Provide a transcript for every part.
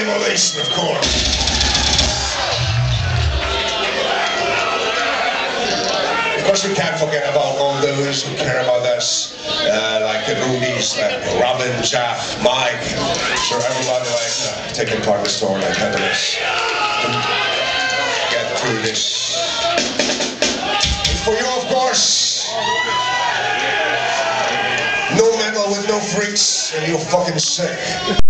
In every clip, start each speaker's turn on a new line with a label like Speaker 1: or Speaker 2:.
Speaker 1: immolation, of course. Of course, we can't forget about all those who care about us, uh, like the Rudies, like Robin, Jeff, Mike. Sure, everybody like uh, taking part in the story, like helping us get through this. For you, of course. No metal with no freaks, and you're fucking sick.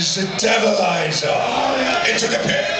Speaker 1: Is the devilizer. Into the pit.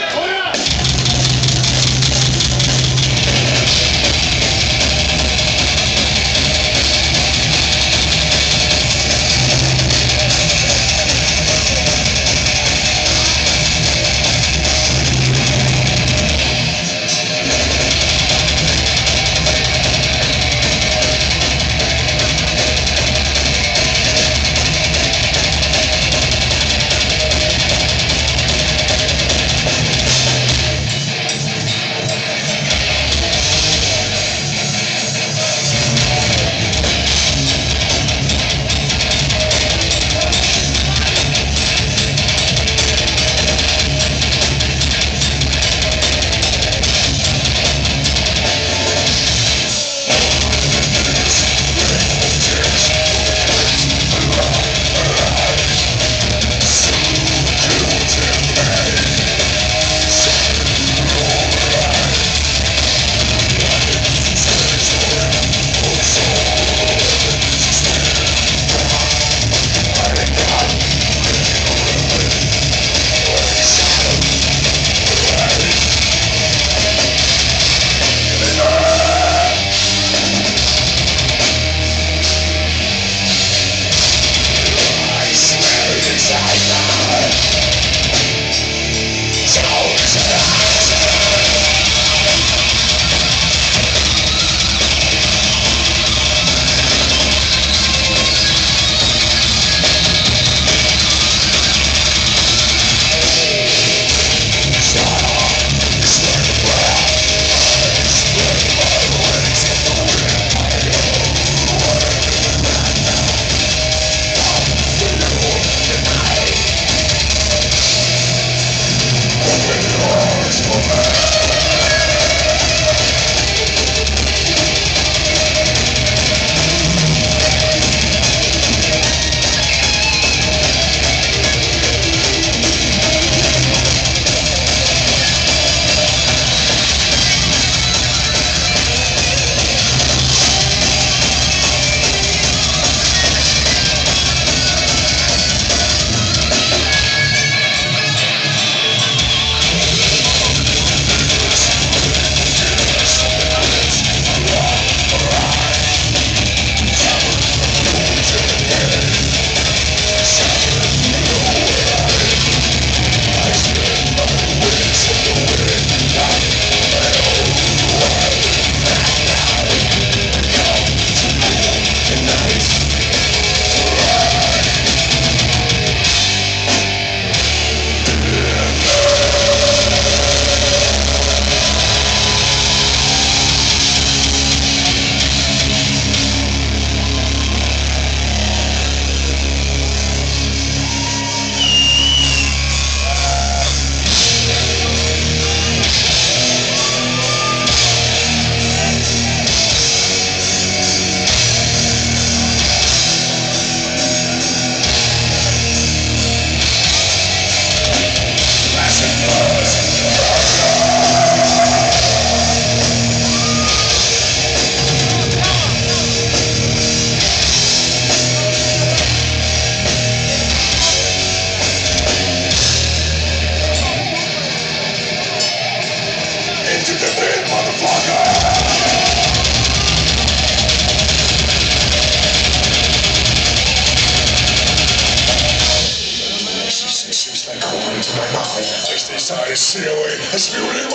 Speaker 1: Into my mouth. I stay silent, stay away. That's me when I